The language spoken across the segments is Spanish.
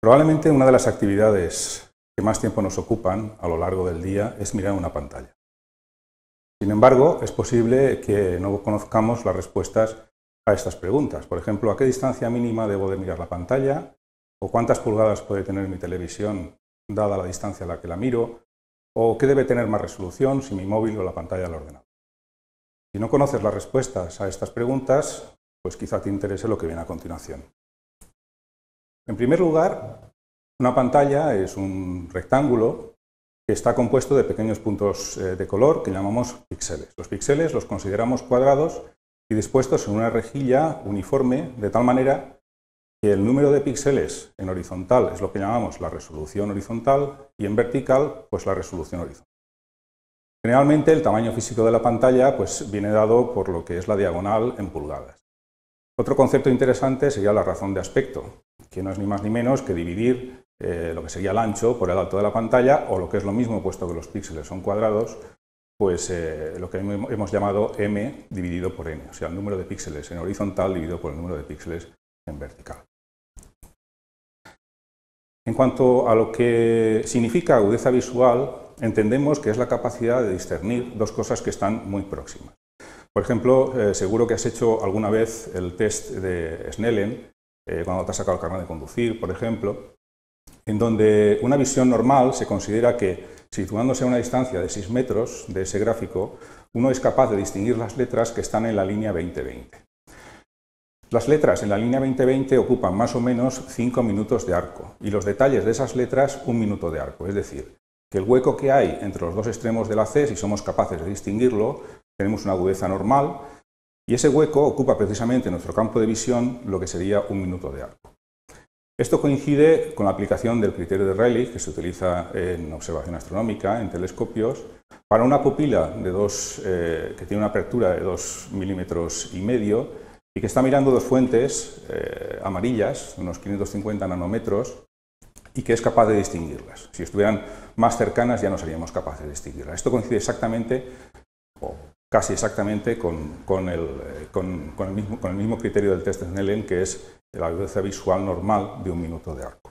Probablemente una de las actividades que más tiempo nos ocupan a lo largo del día es mirar una pantalla. Sin embargo, es posible que no conozcamos las respuestas a estas preguntas. Por ejemplo, ¿a qué distancia mínima debo de mirar la pantalla? ¿O cuántas pulgadas puede tener mi televisión dada la distancia a la que la miro? ¿O qué debe tener más resolución si mi móvil o la pantalla del ordenador? Si no conoces las respuestas a estas preguntas, pues quizá te interese lo que viene a continuación. En primer lugar, una pantalla es un rectángulo que está compuesto de pequeños puntos eh, de color que llamamos píxeles. Los píxeles los consideramos cuadrados y dispuestos en una rejilla uniforme de tal manera que el número de píxeles en horizontal es lo que llamamos la resolución horizontal y en vertical pues la resolución horizontal. Generalmente el tamaño físico de la pantalla pues, viene dado por lo que es la diagonal en pulgadas. Otro concepto interesante sería la razón de aspecto, que no es ni más ni menos que dividir eh, lo que sería el ancho por el alto de la pantalla, o lo que es lo mismo, puesto que los píxeles son cuadrados, pues eh, lo que hemos llamado m dividido por n, o sea, el número de píxeles en horizontal dividido por el número de píxeles en vertical. En cuanto a lo que significa agudeza visual, entendemos que es la capacidad de discernir dos cosas que están muy próximas. Por ejemplo, eh, seguro que has hecho alguna vez el test de Snellen, cuando te has sacado el carnet de conducir, por ejemplo, en donde una visión normal se considera que, situándose a una distancia de 6 metros de ese gráfico, uno es capaz de distinguir las letras que están en la línea 2020. Las letras en la línea 2020 ocupan más o menos 5 minutos de arco y los detalles de esas letras un minuto de arco, es decir, que el hueco que hay entre los dos extremos de la C, si somos capaces de distinguirlo, tenemos una agudeza normal y ese hueco ocupa precisamente en nuestro campo de visión lo que sería un minuto de arco. Esto coincide con la aplicación del criterio de Rayleigh que se utiliza en observación astronómica, en telescopios, para una pupila de dos, eh, que tiene una apertura de 2 milímetros y medio y que está mirando dos fuentes eh, amarillas, unos 550 nanómetros, y que es capaz de distinguirlas. Si estuvieran más cercanas ya no seríamos capaces de distinguirlas. Esto coincide exactamente, o casi exactamente, con, el, eh, mismo, con el mismo criterio del test de Snellen, que es la agudeza visual normal de un minuto de arco.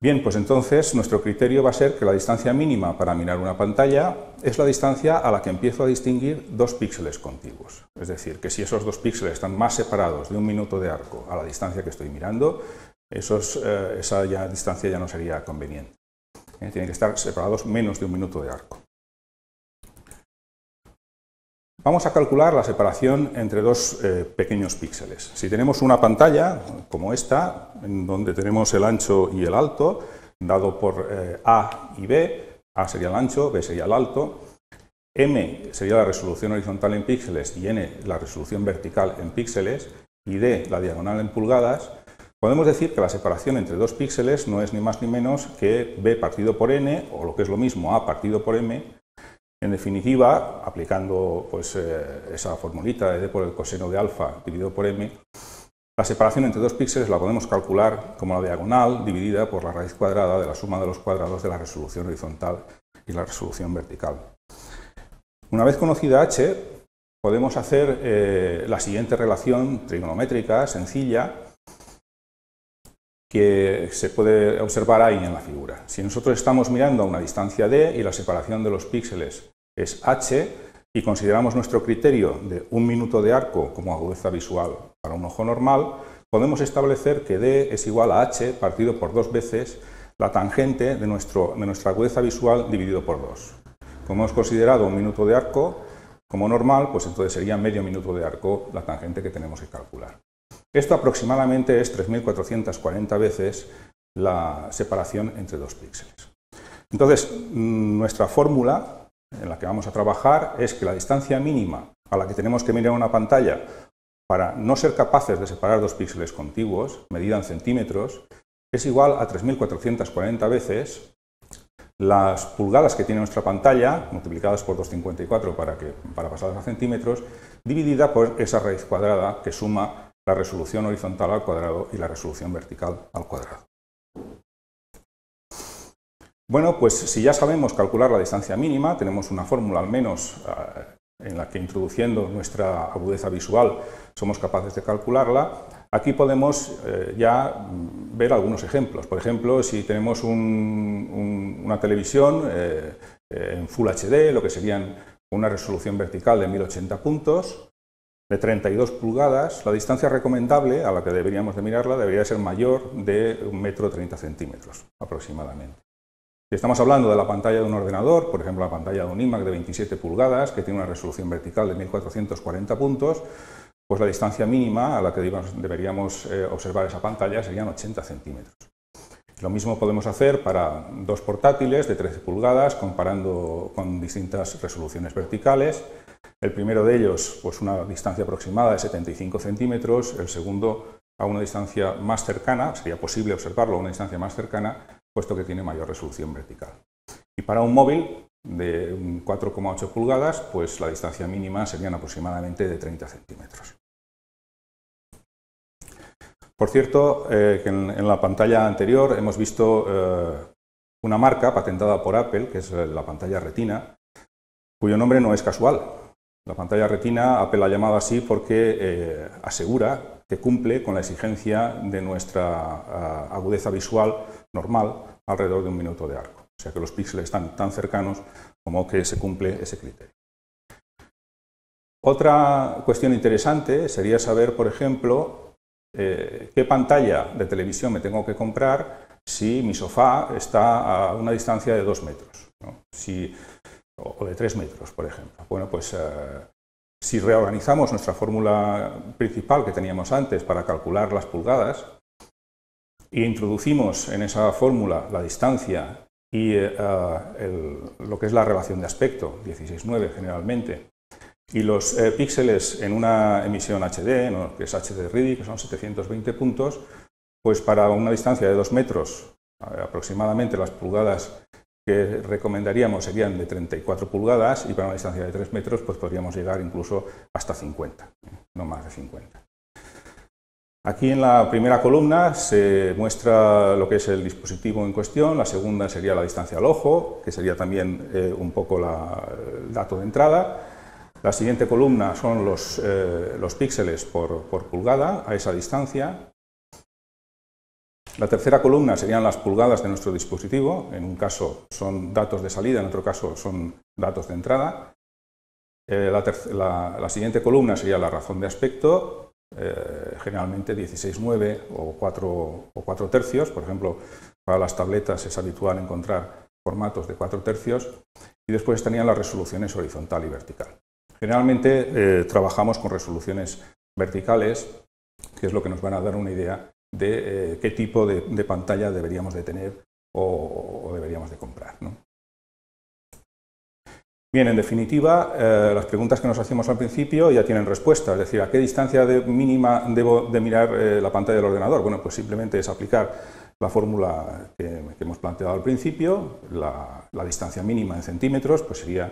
Bien, pues entonces nuestro criterio va a ser que la distancia mínima para mirar una pantalla es la distancia a la que empiezo a distinguir dos píxeles contiguos. Es decir, que si esos dos píxeles están más separados de un minuto de arco a la distancia que estoy mirando, eh, esa distancia ya no sería conveniente. Eh, tienen que estar separados menos de un minuto de arco. Vamos a calcular la separación entre dos eh, pequeños píxeles. Si tenemos una pantalla como esta, en donde tenemos el ancho y el alto, dado por eh, A y B, A sería el ancho, B sería el alto, M sería la resolución horizontal en píxeles y N la resolución vertical en píxeles, y D la diagonal en pulgadas, podemos decir que la separación entre dos píxeles no es ni más ni menos que B partido por N, o lo que es lo mismo, A partido por M, en definitiva, aplicando pues, eh, esa formulita de d por el coseno de alfa dividido por m, la separación entre dos píxeles la podemos calcular como la diagonal dividida por la raíz cuadrada de la suma de los cuadrados de la resolución horizontal y la resolución vertical. Una vez conocida h, podemos hacer eh, la siguiente relación trigonométrica sencilla que se puede observar ahí en la figura. Si nosotros estamos mirando a una distancia d y la separación de los píxeles es h y consideramos nuestro criterio de un minuto de arco como agudeza visual para un ojo normal, podemos establecer que d es igual a h partido por dos veces la tangente de, nuestra agudeza visual dividido por dos. Como hemos considerado un minuto de arco como normal, pues entonces sería medio minuto de arco la tangente que tenemos que calcular. Esto aproximadamente es 3.440 veces la separación entre dos píxeles. Entonces, nuestra fórmula en la que vamos a trabajar es que la distancia mínima a la que tenemos que mirar una pantalla para no ser capaces de separar dos píxeles contiguos, medida en centímetros, es igual a 3.440 veces las pulgadas que tiene nuestra pantalla, multiplicadas por 254 para, que, para pasarlas a centímetros, dividida por esa raíz cuadrada que suma la resolución horizontal al cuadrado y la resolución vertical al cuadrado. Bueno, pues si ya sabemos calcular la distancia mínima, tenemos una fórmula al menos eh, en la que introduciendo nuestra agudeza visual somos capaces de calcularla, aquí podemos eh, ya ver algunos ejemplos. Por ejemplo, si tenemos una televisión eh, en Full HD, lo que serían una resolución vertical de 1080 puntos, de 32 pulgadas, la distancia recomendable a la que deberíamos de mirarla debería ser mayor de un metro 30 centímetros aproximadamente. Si estamos hablando de la pantalla de un ordenador, por ejemplo la pantalla de un iMac de 27 pulgadas, que tiene una resolución vertical de 1440 puntos, pues la distancia mínima a la que deberíamos eh, observar esa pantalla serían 80 centímetros. Lo mismo podemos hacer para dos portátiles de 13 pulgadas, comparando con distintas resoluciones verticales. El primero de ellos, pues una distancia aproximada de 75 centímetros, el segundo a una distancia más cercana, sería posible observarlo a una distancia más cercana, puesto que tiene mayor resolución vertical. Y para un móvil de 4,8 pulgadas, pues la distancia mínima serían aproximadamente de 30 centímetros. Por cierto, eh, en, la pantalla anterior hemos visto eh, una marca patentada por Apple, que es la pantalla retina, cuyo nombre no es casual. La pantalla retina Apple la ha llamado así porque eh, asegura que cumple con la exigencia de nuestra agudeza visual normal alrededor de un minuto de arco. O sea que los píxeles están tan cercanos como que se cumple ese criterio. Otra cuestión interesante sería saber, por ejemplo, eh, qué pantalla de televisión me tengo que comprar si mi sofá está a una distancia de dos metros. Si o de 3 metros, por ejemplo. Bueno, pues eh, si reorganizamos nuestra fórmula principal que teníamos antes para calcular las pulgadas e introducimos en esa fórmula la distancia y eh, lo que es la relación de aspecto, 16.9 generalmente, y los eh, píxeles en una emisión HD, que es HD RIDI, que son 720 puntos, pues para una distancia de 2 metros, aproximadamente las pulgadas que recomendaríamos serían de 34 pulgadas y para una distancia de 3 metros pues podríamos llegar incluso hasta 50, no más de 50. Aquí en la primera columna se muestra lo que es el dispositivo en cuestión, la segunda sería la distancia al ojo, que sería también eh, un poco el dato de entrada. La siguiente columna son los, eh, los píxeles por, por pulgada a esa distancia. La tercera columna serían las pulgadas de nuestro dispositivo, en un caso son datos de salida, en otro caso son datos de entrada. Eh, la, siguiente columna sería la razón de aspecto, eh, generalmente 16.9 o 4, o 4 tercios, por ejemplo, para las tabletas es habitual encontrar formatos de 4 tercios, y después estarían las resoluciones horizontal y vertical. Generalmente eh, trabajamos con resoluciones verticales, que es lo que nos van a dar una idea de eh, qué tipo de, pantalla deberíamos de tener o, deberíamos de comprar. Bien, en definitiva, eh, las preguntas que nos hacíamos al principio ya tienen respuesta, es decir, ¿a qué distancia mínima debo de mirar eh, la pantalla del ordenador? Bueno, pues simplemente es aplicar la fórmula que, hemos planteado al principio, la, la, distancia mínima en centímetros, pues sería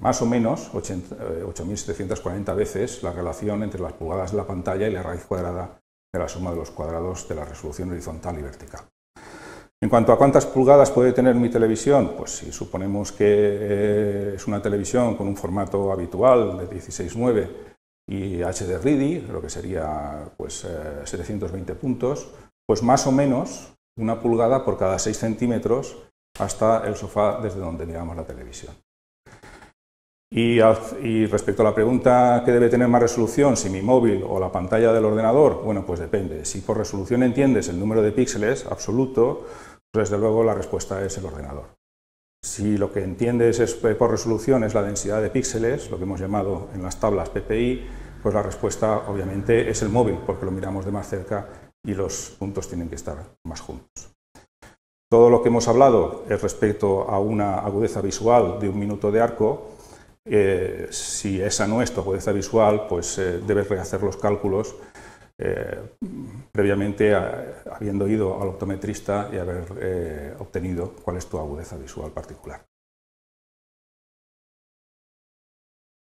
más o menos 8.740 veces la relación entre las pulgadas de la pantalla y la raíz cuadrada de la suma de los cuadrados de la resolución horizontal y vertical. En cuanto a cuántas pulgadas puede tener mi televisión, pues si suponemos que eh, es una televisión con un formato habitual de 16.9 y HD RIDI, lo que sería pues, 720 eh, puntos, pues más o menos una pulgada por cada 6 centímetros hasta el sofá desde donde miramos la televisión. Y, respecto a la pregunta ¿qué debe tener más resolución, si mi móvil o la pantalla del ordenador, bueno, pues depende. Si por resolución entiendes el número de píxeles absoluto, pues desde luego la respuesta es el ordenador. Si lo que entiendes es, eh, por resolución es la densidad de píxeles, lo que hemos llamado en las tablas PPI, pues la respuesta obviamente es el móvil, porque lo miramos de más cerca y los puntos tienen que estar más juntos. Todo lo que hemos hablado es respecto a una agudeza visual de un minuto de arco, eh, si esa no es tu agudeza visual, pues eh, debes rehacer los cálculos eh, previamente habiendo ido al optometrista y haber obtenido cuál es tu agudeza visual particular.